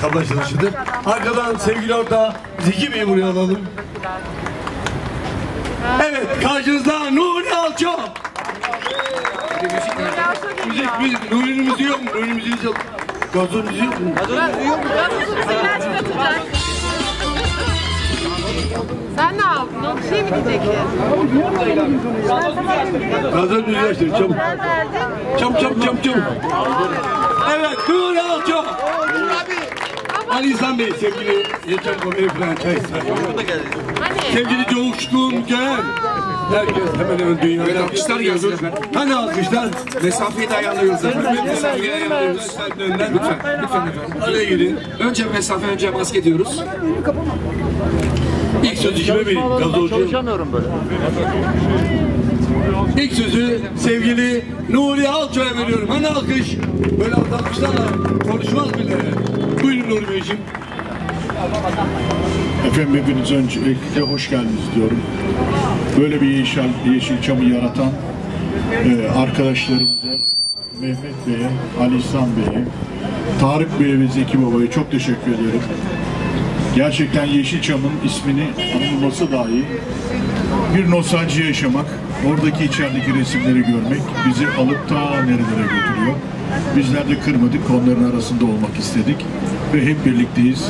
kablo açılışıdır. Arkadan sevgili orta Zeki Bey'i buraya alalım. Evet karşınızda Nuri Alço. Müzik, müzik. Nuri'nin müziği yok mu? Nuri'nin müziği çal. Gazoz müziği yok mu? Sen ne aldın? O bir şey mi diyecektin? Gazoz müziği açtır çabuk. Çabuk çabuk çabuk çabuk. Evet Nuri Alço. Ali İhsan Bey sevgili Yeçen Komeri Franchise. Hani? Sevgili Coşkun Gel. Herkes hemen hemen dünyada. Evet, alkışlar efendim. Hani alkışlar? Mesafeyi de ayarlıyoruz. Mesafeyi ayarlıyoruz. Lütfen. Lütfen, lütfen efendim. Araya girin. Önce mesafe, önce maske diyoruz. İlk sözü kime vereyim? Gazozcu. Çalışamıyorum böyle. İlk sözü sevgili Nuri Alço'ya veriyorum. Hani alkış? Böyle alkışlarla konuşmaz bile. Buyurun Nuri Beyciğim. Efendim hepiniz öncelikle hoş geldiniz diyorum. Böyle bir yeşil, Yeşilçam'ı yaratan e, arkadaşlarımıza, Mehmet Bey'e, Ali İhsan Bey'e, Tarık Bey'e ve Zeki Baba'ya çok teşekkür ederim. Gerçekten Yeşilçam'ın ismini anılması dahi bir nostalji yaşamak, oradaki içerideki resimleri görmek bizi alıp ta nerelere götürüyor. Bizler de kırmadık, onların arasında olmak istedik ve hep birlikteyiz.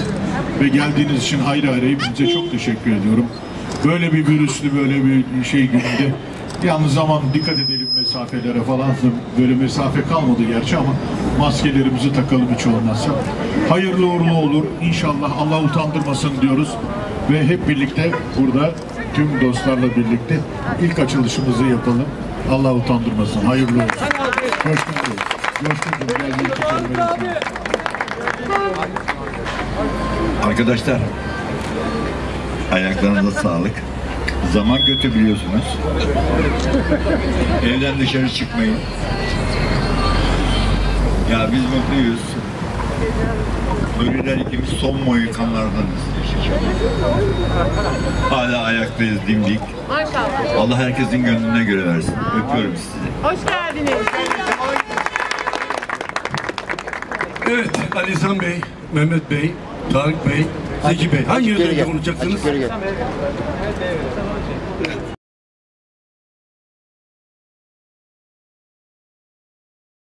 Ve geldiğiniz için ayrı ayrı hepinize çok teşekkür ediyorum. Böyle bir virüslü, böyle bir şey gününde yalnız zaman dikkat edelim mesafelere falan. Böyle mesafe kalmadı gerçi ama maskelerimizi takalım hiç olmazsa. Hayırlı uğurlu olur. İnşallah Allah utandırmasın diyoruz. Ve hep birlikte burada tüm dostlarla birlikte ilk açılışımızı yapalım. Allah utandırmasın. Hayırlı olsun. Coşkun Bey. Coşkun Bey. memnunum. Arkadaşlar ayaklarınıza sağlık. Zaman kötü biliyorsunuz. Evden dışarı çıkmayın. Ya biz mutluyuz. Nuriler ikimiz son Mohikanlardanız. Hala ayaktayız dimdik. Maşallah. Allah herkesin gönlüne göre versin. Öpüyorum sizi. Hoş geldiniz. Evet Ali İhsan Bey, Mehmet Bey, Tarık Bey, Zeki Bey. Hangi gel. konuşacaksınız?